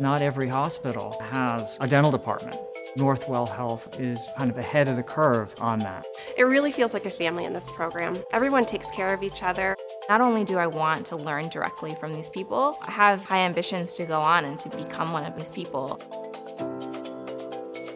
Not every hospital has a dental department. Northwell Health is kind of ahead of the curve on that. It really feels like a family in this program. Everyone takes care of each other. Not only do I want to learn directly from these people, I have high ambitions to go on and to become one of these people.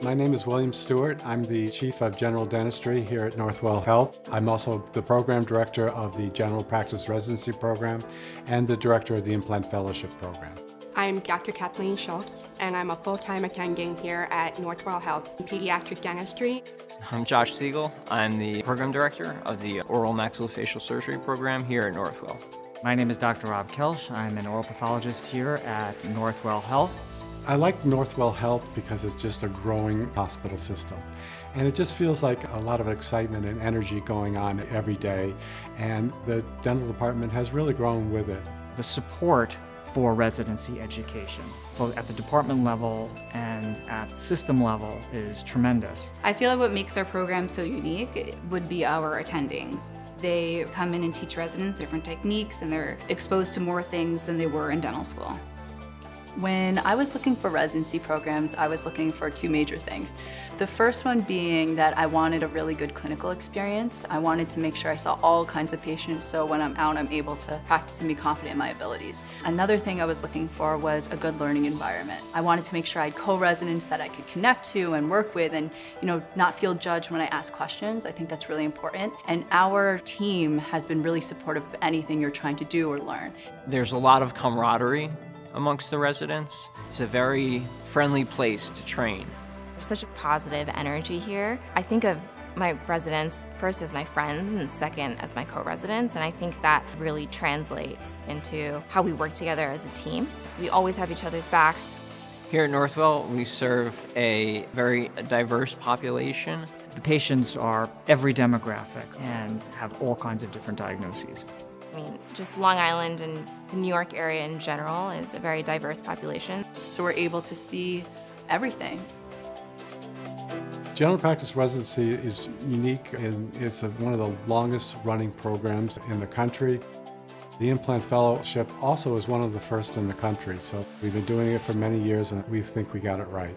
My name is William Stewart. I'm the Chief of General Dentistry here at Northwell Health. I'm also the Program Director of the General Practice Residency Program and the Director of the Implant Fellowship Program. I'm Dr. Kathleen Schultz, and I'm a full-time attending here at Northwell Health in Pediatric Dentistry. I'm Josh Siegel. I'm the Program Director of the Oral Maxillofacial Surgery Program here at Northwell. My name is Dr. Rob Kelsch. I'm an oral pathologist here at Northwell Health. I like Northwell Health because it's just a growing hospital system. And it just feels like a lot of excitement and energy going on every day. And the dental department has really grown with it. The support for residency education, both at the department level and at system level, is tremendous. I feel like what makes our program so unique would be our attendings. They come in and teach residents different techniques and they're exposed to more things than they were in dental school. When I was looking for residency programs, I was looking for two major things. The first one being that I wanted a really good clinical experience. I wanted to make sure I saw all kinds of patients so when I'm out, I'm able to practice and be confident in my abilities. Another thing I was looking for was a good learning environment. I wanted to make sure I had co-residents that I could connect to and work with and you know not feel judged when I ask questions. I think that's really important. And our team has been really supportive of anything you're trying to do or learn. There's a lot of camaraderie amongst the residents. It's a very friendly place to train. There's such a positive energy here. I think of my residents first as my friends and second as my co-residents and I think that really translates into how we work together as a team. We always have each other's backs. Here at Northwell, we serve a very diverse population. The patients are every demographic and have all kinds of different diagnoses. I mean, just Long Island and the New York area in general is a very diverse population. So we're able to see everything. General practice residency is unique and it's a, one of the longest running programs in the country. The implant fellowship also is one of the first in the country, so we've been doing it for many years and we think we got it right.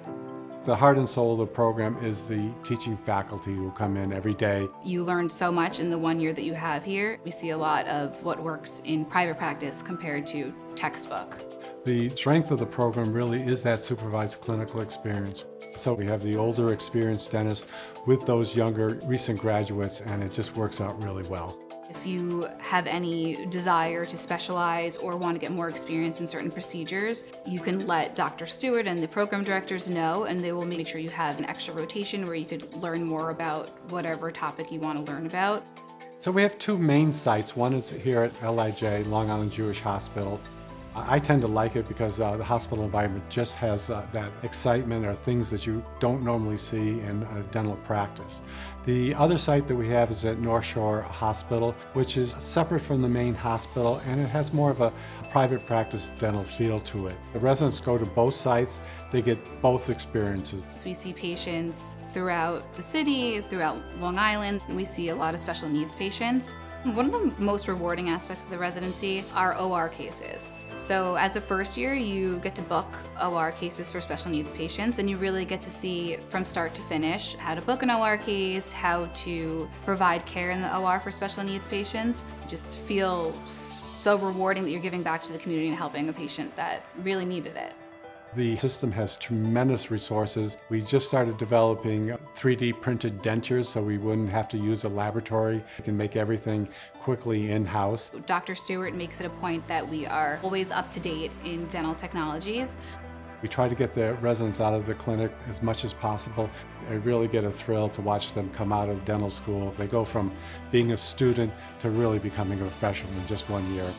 The heart and soul of the program is the teaching faculty who come in every day. You learn so much in the one year that you have here. We see a lot of what works in private practice compared to textbook. The strength of the program really is that supervised clinical experience. So we have the older experienced dentists with those younger recent graduates and it just works out really well. If you have any desire to specialize or want to get more experience in certain procedures, you can let Dr. Stewart and the program directors know and they will make sure you have an extra rotation where you could learn more about whatever topic you want to learn about. So we have two main sites. One is here at LIJ, Long Island Jewish Hospital. I tend to like it because uh, the hospital environment just has uh, that excitement or things that you don't normally see in a dental practice. The other site that we have is at North Shore Hospital, which is separate from the main hospital and it has more of a private practice dental feel to it. The residents go to both sites, they get both experiences. We see patients throughout the city, throughout Long Island, we see a lot of special needs patients. One of the most rewarding aspects of the residency are OR cases. So as a first year, you get to book OR cases for special needs patients and you really get to see from start to finish how to book an OR case, how to provide care in the OR for special needs patients. You just feel so rewarding that you're giving back to the community and helping a patient that really needed it. The system has tremendous resources. We just started developing 3D printed dentures so we wouldn't have to use a laboratory. We can make everything quickly in-house. Dr. Stewart makes it a point that we are always up to date in dental technologies. We try to get the residents out of the clinic as much as possible. I really get a thrill to watch them come out of dental school. They go from being a student to really becoming a professional in just one year.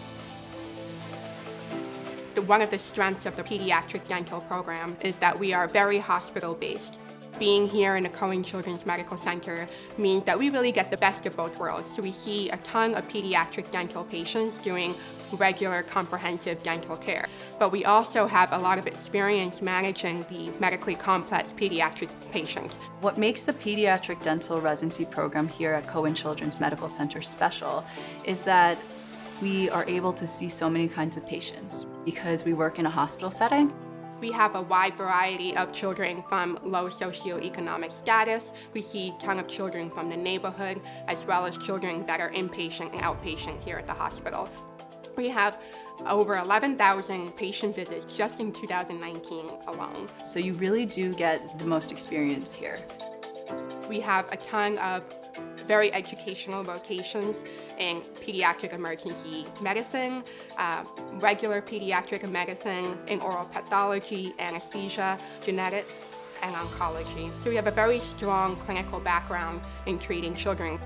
One of the strengths of the pediatric dental program is that we are very hospital-based. Being here in the Cohen Children's Medical Center means that we really get the best of both worlds. So we see a ton of pediatric dental patients doing regular comprehensive dental care. But we also have a lot of experience managing the medically complex pediatric patient. What makes the pediatric dental residency program here at Cohen Children's Medical Center special is that we are able to see so many kinds of patients because we work in a hospital setting. We have a wide variety of children from low socioeconomic status. We see a ton of children from the neighborhood, as well as children that are inpatient and outpatient here at the hospital. We have over 11,000 patient visits just in 2019 alone. So you really do get the most experience here. We have a ton of very educational rotations in pediatric emergency medicine, uh, regular pediatric medicine, in oral pathology, anesthesia, genetics, and oncology. So we have a very strong clinical background in treating children.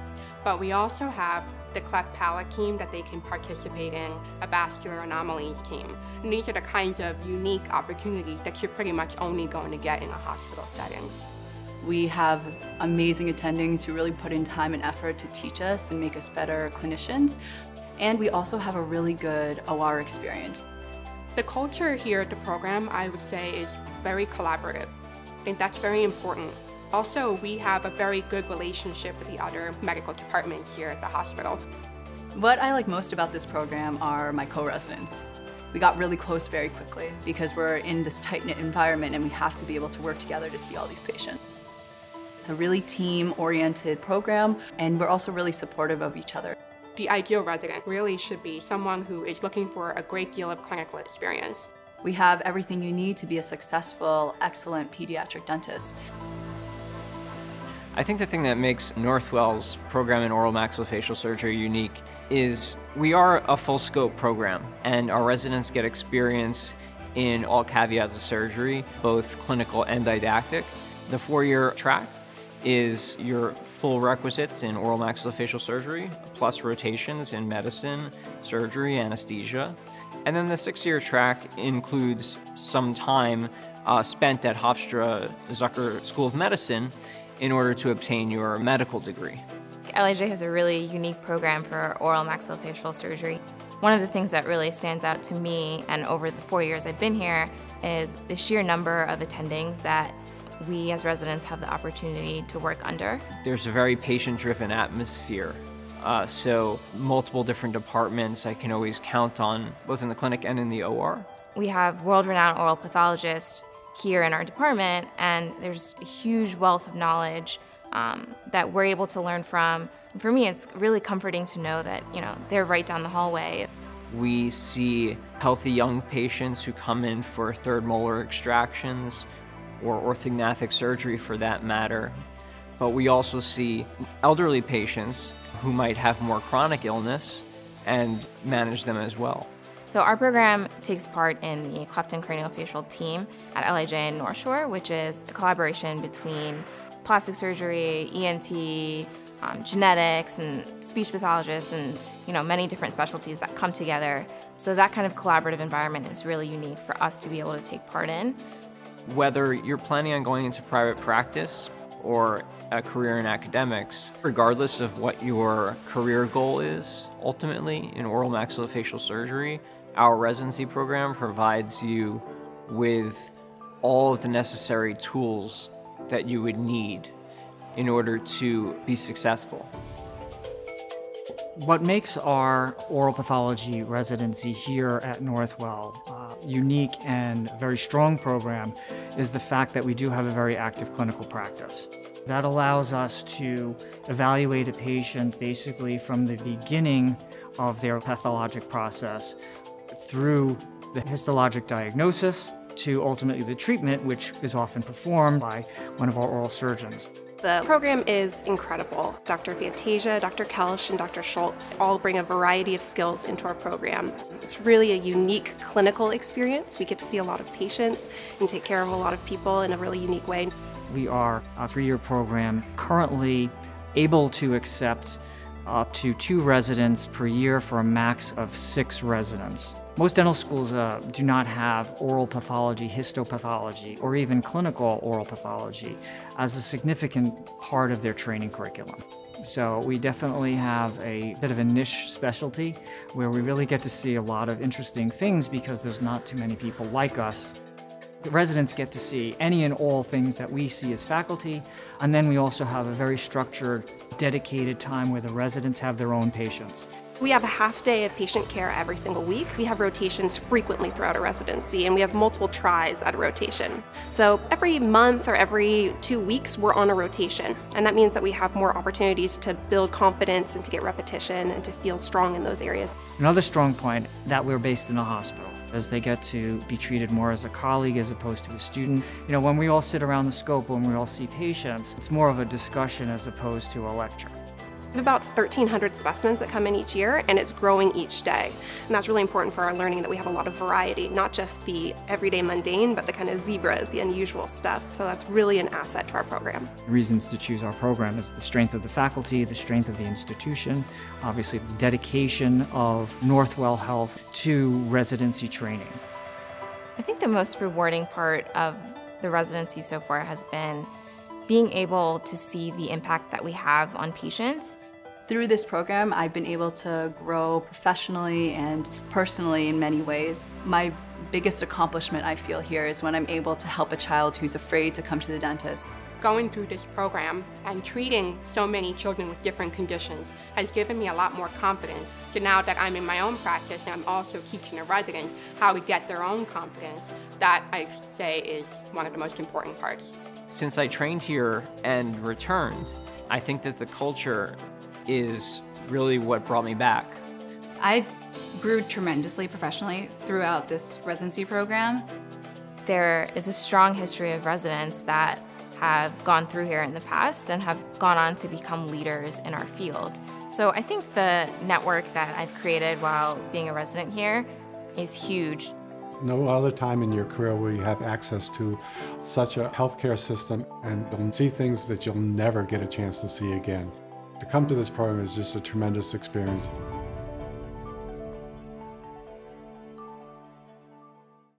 But we also have the cleft palate team that they can participate in, a vascular anomalies team. And these are the kinds of unique opportunities that you're pretty much only going to get in a hospital setting. We have amazing attendings who really put in time and effort to teach us and make us better clinicians. And we also have a really good OR experience. The culture here at the program, I would say, is very collaborative. I think that's very important. Also, we have a very good relationship with the other medical departments here at the hospital. What I like most about this program are my co-residents. We got really close very quickly because we're in this tight-knit environment and we have to be able to work together to see all these patients. It's a really team-oriented program, and we're also really supportive of each other. The ideal resident really should be someone who is looking for a great deal of clinical experience. We have everything you need to be a successful, excellent pediatric dentist. I think the thing that makes Northwell's program in oral maxillofacial surgery unique is we are a full scope program and our residents get experience in all caveats of surgery, both clinical and didactic. The four-year track is your full requisites in oral maxillofacial surgery, plus rotations in medicine, surgery, anesthesia. And then the six-year track includes some time uh, spent at Hofstra Zucker School of Medicine in order to obtain your medical degree. LIJ has a really unique program for oral maxillofacial surgery. One of the things that really stands out to me and over the four years I've been here is the sheer number of attendings that we as residents have the opportunity to work under. There's a very patient-driven atmosphere. Uh, so multiple different departments I can always count on, both in the clinic and in the OR. We have world-renowned oral pathologists here in our department, and there's a huge wealth of knowledge um, that we're able to learn from. And for me, it's really comforting to know that, you know, they're right down the hallway. We see healthy young patients who come in for third molar extractions or orthognathic surgery for that matter. But we also see elderly patients who might have more chronic illness and manage them as well. So our program takes part in the cleft and craniofacial team at LIJ North Shore, which is a collaboration between plastic surgery, ENT, um, genetics, and speech pathologists, and you know many different specialties that come together. So that kind of collaborative environment is really unique for us to be able to take part in. Whether you're planning on going into private practice or a career in academics, regardless of what your career goal is, ultimately in oral maxillofacial surgery, our residency program provides you with all of the necessary tools that you would need in order to be successful. What makes our oral pathology residency here at Northwell uh, unique and very strong program is the fact that we do have a very active clinical practice. That allows us to evaluate a patient basically from the beginning of their pathologic process through the histologic diagnosis to ultimately the treatment, which is often performed by one of our oral surgeons. The program is incredible. Dr. Fantasia, Dr. Kelsch, and Dr. Schultz all bring a variety of skills into our program. It's really a unique clinical experience. We get to see a lot of patients and take care of a lot of people in a really unique way. We are a three-year program currently able to accept up to two residents per year for a max of six residents. Most dental schools uh, do not have oral pathology, histopathology, or even clinical oral pathology as a significant part of their training curriculum. So we definitely have a bit of a niche specialty where we really get to see a lot of interesting things because there's not too many people like us. Residents get to see any and all things that we see as faculty, and then we also have a very structured, dedicated time where the residents have their own patients. We have a half day of patient care every single week. We have rotations frequently throughout a residency, and we have multiple tries at a rotation. So every month or every two weeks, we're on a rotation. And that means that we have more opportunities to build confidence and to get repetition and to feel strong in those areas. Another strong point that we're based in a hospital as they get to be treated more as a colleague as opposed to a student. You know, when we all sit around the scope, when we all see patients, it's more of a discussion as opposed to a lecture. We have about 1,300 specimens that come in each year, and it's growing each day. And that's really important for our learning that we have a lot of variety, not just the everyday mundane, but the kind of zebras, the unusual stuff. So that's really an asset to our program. Reasons to choose our program is the strength of the faculty, the strength of the institution, obviously the dedication of Northwell Health to residency training. I think the most rewarding part of the residency so far has been being able to see the impact that we have on patients through this program, I've been able to grow professionally and personally in many ways. My biggest accomplishment I feel here is when I'm able to help a child who's afraid to come to the dentist. Going through this program and treating so many children with different conditions has given me a lot more confidence. So now that I'm in my own practice and I'm also teaching the residents how to get their own confidence, that I say is one of the most important parts. Since I trained here and returned, I think that the culture is really what brought me back. I grew tremendously professionally throughout this residency program. There is a strong history of residents that have gone through here in the past and have gone on to become leaders in our field. So I think the network that I've created while being a resident here is huge. No other time in your career where you have access to such a healthcare system and you'll see things that you'll never get a chance to see again. To come to this program is just a tremendous experience.